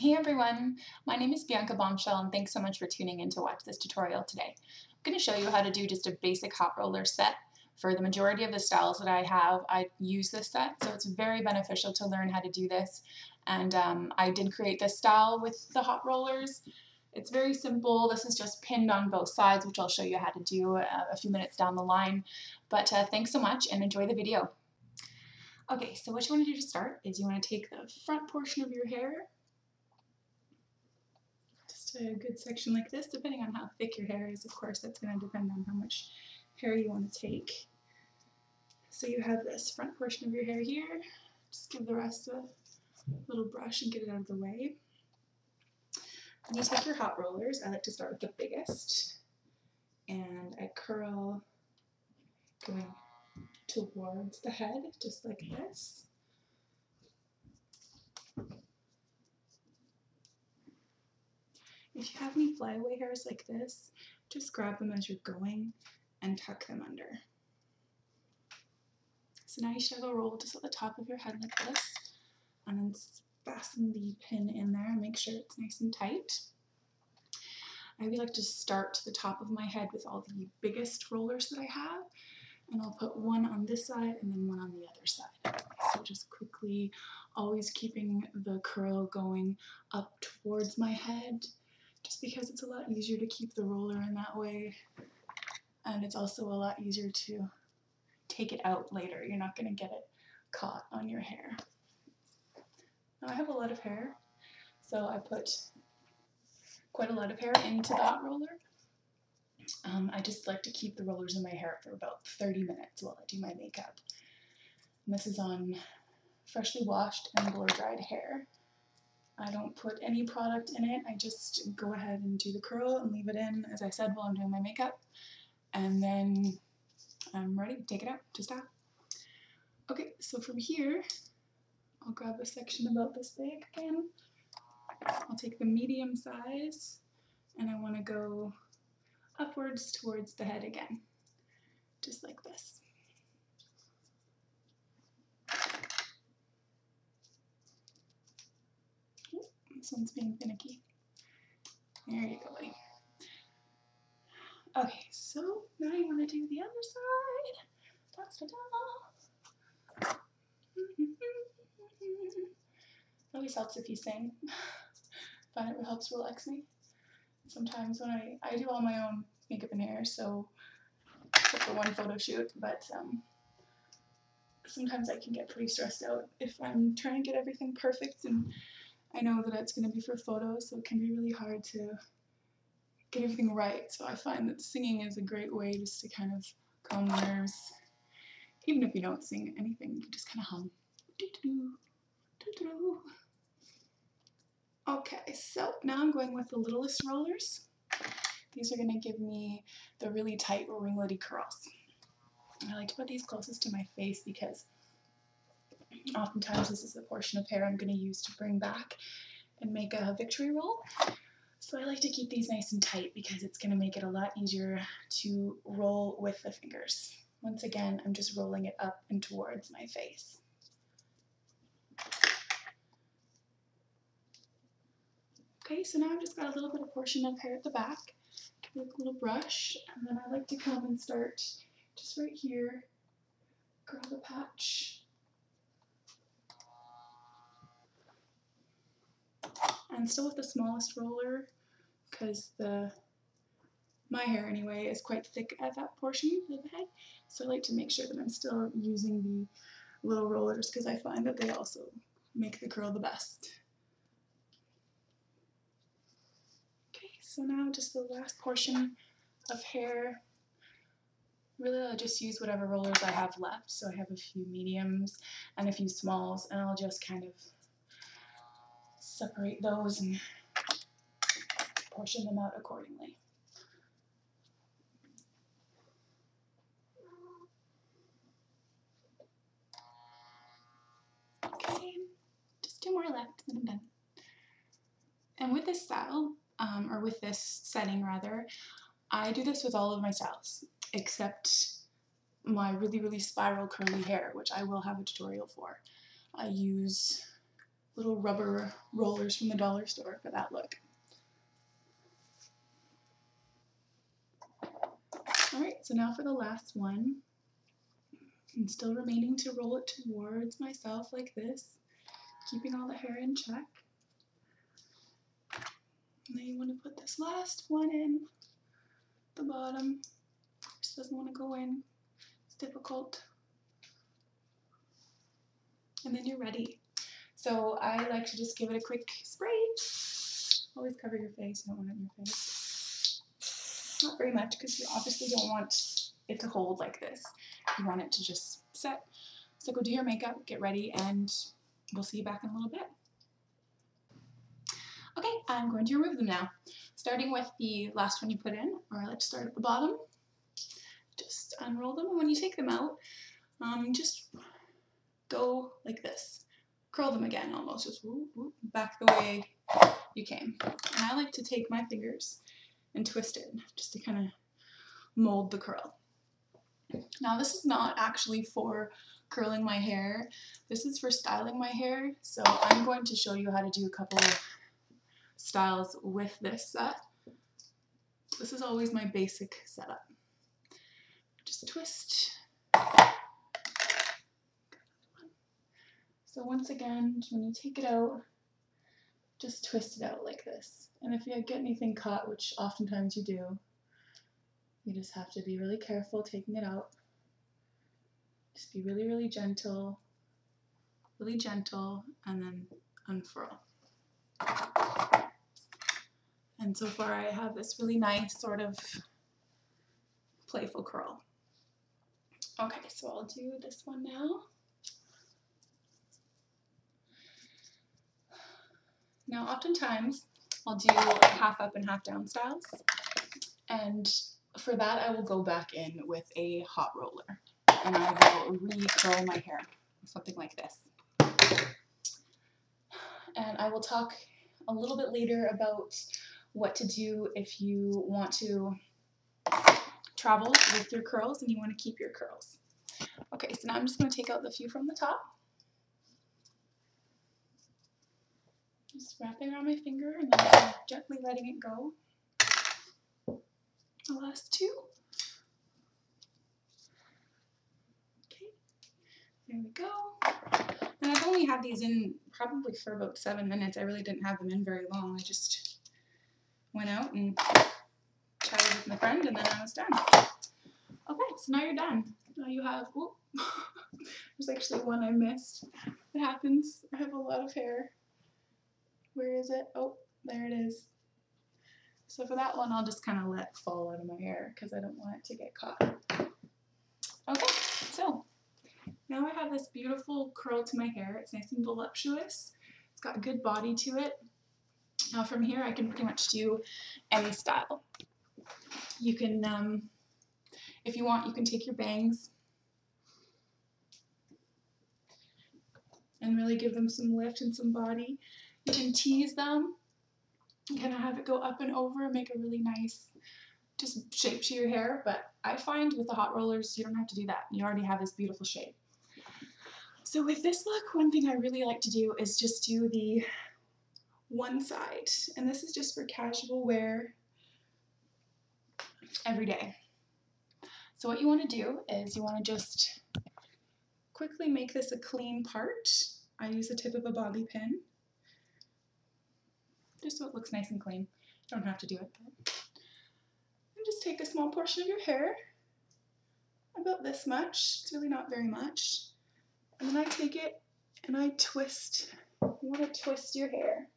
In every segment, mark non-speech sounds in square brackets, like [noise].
Hey everyone, my name is Bianca Bombshell and thanks so much for tuning in to watch this tutorial today. I'm going to show you how to do just a basic hot roller set. For the majority of the styles that I have, I use this set, so it's very beneficial to learn how to do this. And um, I did create this style with the hot rollers. It's very simple. This is just pinned on both sides, which I'll show you how to do uh, a few minutes down the line. But uh, thanks so much and enjoy the video. Okay, so what you want to do to start is you want to take the front portion of your hair a good section like this, depending on how thick your hair is, of course, that's going to depend on how much hair you want to take. So you have this front portion of your hair here. Just give the rest a little brush and get it out of the way. And you take your hot rollers. I like to start with the biggest. And I curl going towards the head, just like this. If you have any flyaway hairs like this, just grab them as you're going and tuck them under. So now you should have a roll just at the top of your head like this, and then fasten the pin in there and make sure it's nice and tight. I really like to start to the top of my head with all the biggest rollers that I have, and I'll put one on this side and then one on the other side. So just quickly, always keeping the curl going up towards my head just because it's a lot easier to keep the roller in that way and it's also a lot easier to take it out later. You're not going to get it caught on your hair. Now I have a lot of hair, so I put quite a lot of hair into the hot roller. Um, I just like to keep the rollers in my hair for about 30 minutes while I do my makeup. And this is on freshly washed and blow dried hair. I don't put any product in it. I just go ahead and do the curl and leave it in, as I said, while I'm doing my makeup. And then I'm ready to take it out to style. Okay, so from here, I'll grab a section about this big again. I'll take the medium size and I want to go upwards towards the head again, just like this. This one's being finicky. There you go, buddy. Okay, so now you want to do the other side. Da, da, da. always helps if you sing. [laughs] find it helps relax me. Sometimes when I, I do all my own makeup and hair, so except for one photo shoot, but um, sometimes I can get pretty stressed out if I'm trying to get everything perfect and I know that it's going to be for photos, so it can be really hard to get everything right. So I find that singing is a great way just to kind of calm nerves. Even if you don't sing anything, you just kind of hum. Okay, so now I'm going with the littlest rollers. These are going to give me the really tight ringlety curls. I like to put these closest to my face because Oftentimes this is the portion of hair I'm going to use to bring back and make a victory roll. So I like to keep these nice and tight because it's going to make it a lot easier to roll with the fingers. Once again, I'm just rolling it up and towards my face. Okay, so now I've just got a little bit of portion of hair at the back. It a little brush, and then I like to come and start just right here, grab a patch, and still with the smallest roller because the my hair anyway is quite thick at that portion of the head so I like to make sure that I'm still using the little rollers because I find that they also make the curl the best. Okay, so now just the last portion of hair. Really I'll just use whatever rollers I have left. So I have a few mediums and a few smalls and I'll just kind of separate those and portion them out accordingly. Okay, just two more left, then I'm done. And with this style, um, or with this setting rather, I do this with all of my styles, except my really, really spiral curly hair, which I will have a tutorial for. I use little rubber rollers from the dollar store for that look. Alright, so now for the last one. I'm still remaining to roll it towards myself like this, keeping all the hair in check. And then you want to put this last one in the bottom. Just doesn't want to go in. It's difficult. And then you're ready. So I like to just give it a quick spray. Always cover your face, you don't want it in your face. Not very much because you obviously don't want it to hold like this. You want it to just set. So go do your makeup, get ready, and we'll see you back in a little bit. Okay, I'm going to remove them now. Starting with the last one you put in, or I like to start at the bottom. Just unroll them, and when you take them out, um, just go like this. Curl them again, almost, just whoop, whoop, back the way you came. And I like to take my fingers and twist it, just to kind of mold the curl. Now this is not actually for curling my hair, this is for styling my hair, so I'm going to show you how to do a couple of styles with this set. This is always my basic setup. Just twist. So once again, when you take it out, just twist it out like this. And if you get anything caught, which oftentimes you do, you just have to be really careful taking it out. Just be really, really gentle, really gentle, and then unfurl. And so far I have this really nice sort of playful curl. Okay, so I'll do this one now. Now oftentimes I'll do half up and half down styles and for that I will go back in with a hot roller and I will re-curl my hair, something like this. And I will talk a little bit later about what to do if you want to travel with your curls and you want to keep your curls. Okay, so now I'm just going to take out the few from the top. Just wrapping around my finger and then gently letting it go. The last two. Okay, there we go. And I've only had these in probably for about seven minutes. I really didn't have them in very long. I just went out and chatted with my friend, and then I was done. Okay, so now you're done. Now you have, [laughs] there's actually one I missed. It happens. I have a lot of hair. Where is it? Oh, there it is. So for that one, I'll just kind of let fall out of my hair because I don't want it to get caught. Okay, so now I have this beautiful curl to my hair. It's nice and voluptuous. It's got a good body to it. Now from here I can pretty much do any style. You can, um, if you want, you can take your bangs and really give them some lift and some body. You can tease them, kind of have it go up and over and make a really nice just shape to your hair, but I find with the hot rollers you don't have to do that. You already have this beautiful shape. So with this look, one thing I really like to do is just do the one side. And this is just for casual wear every day. So what you want to do is you want to just quickly make this a clean part. I use the tip of a bobby pin just so it looks nice and clean. You don't have to do it. And just take a small portion of your hair, about this much. It's really not very much. And then I take it and I twist. You want to twist your hair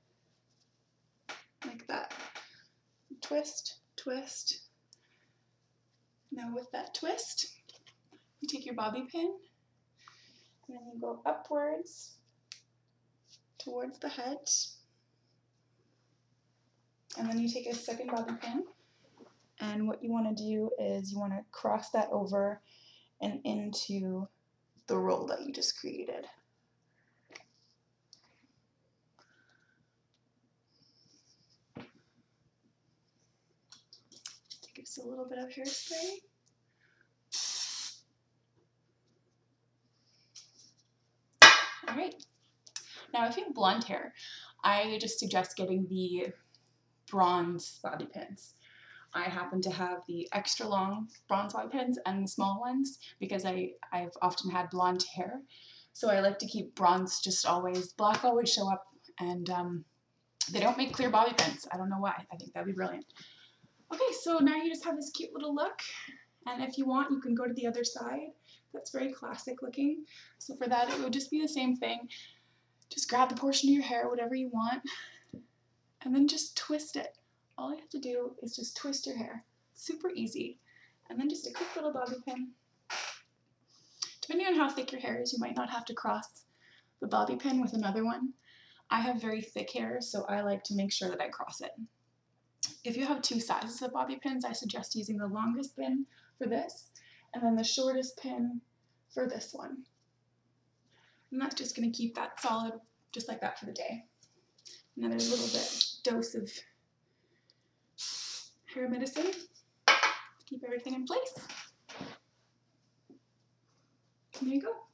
like that. Twist, twist. Now with that twist, you take your bobby pin and then you go upwards towards the head. And then you take a second bobby pin and what you want to do is you want to cross that over and into the roll that you just created. Just a little bit of hairspray. All right. Now, if you have blonde hair, I just suggest getting the bronze bobby pins. I happen to have the extra long bronze bobby pins and the small ones because I, I've often had blonde hair. So I like to keep bronze just always, black always show up and um, they don't make clear bobby pins. I don't know why. I think that'd be brilliant. Okay, so now you just have this cute little look. And if you want, you can go to the other side. That's very classic looking. So for that, it would just be the same thing. Just grab the portion of your hair, whatever you want, and then just twist it. All you have to do is just twist your hair. Super easy. And then just a quick little bobby pin. Depending on how thick your hair is, you might not have to cross the bobby pin with another one. I have very thick hair, so I like to make sure that I cross it. If you have two sizes of bobby pins, I suggest using the longest pin for this, and then the shortest pin for this one. And that's just going to keep that solid just like that for the day. Another little bit dose of hair medicine to keep everything in place. And there you go.